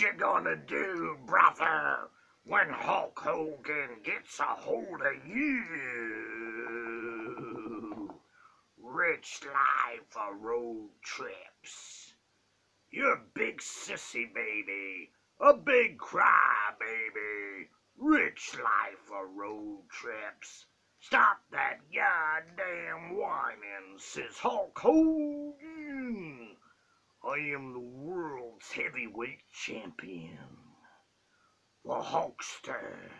you gonna do, brother, when Hulk Hogan gets a hold of you? Rich life of road trips. You're a big sissy baby, a big cry baby. Rich life of road trips. Stop that goddamn whining, says Hulk Hogan. I am the heavyweight champion. The Hulkster.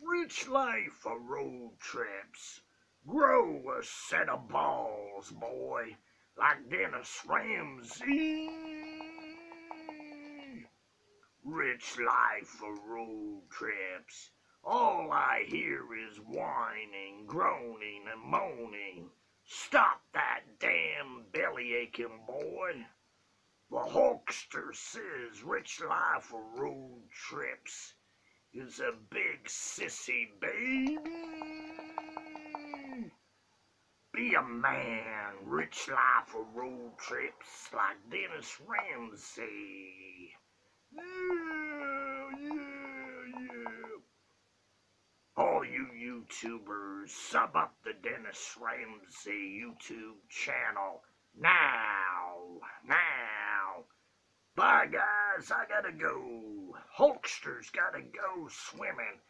Rich life for road trips. Grow a set of balls, boy, like Dennis Ramsay. Rich life for road trips. All I hear is whining, groaning, and moaning. Stop that damn belly aching, boy. The Hulkster says rich life of road trips is a big sissy baby. Be a man, rich life of road trips like Dennis Ramsay. Yeah, yeah, yeah. All you YouTubers, sub up the Dennis Ramsay YouTube channel now, now. Bye, guys, I gotta go. Hulkster's gotta go swimming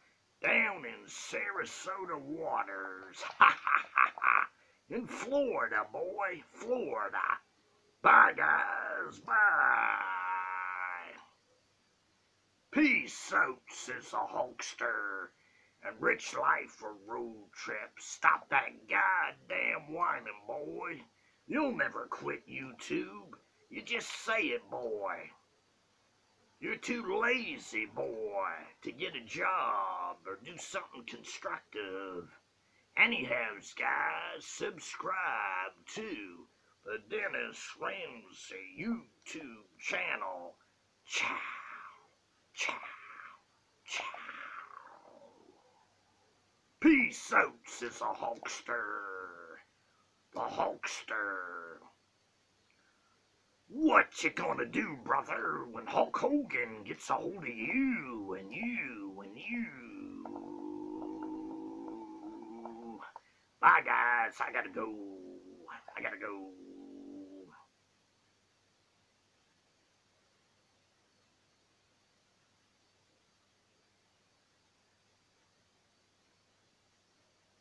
down in Sarasota waters. Ha ha ha ha. In Florida, boy, Florida. Bye, guys, bye. Peace out, says the Hulkster and rich life for road trips. Stop that goddamn whining, boy. You'll never quit YouTube. You just say it, boy. You're too lazy, boy, to get a job or do something constructive. Anyhow, guys, subscribe to the Dennis Ramsay YouTube channel. Ciao, ciao, ciao. Peace out, says the Hulkster. The Hulkster. What you gonna do, brother, when Hulk Hogan gets a hold of you and you and you? Bye, guys. I gotta go. I gotta go.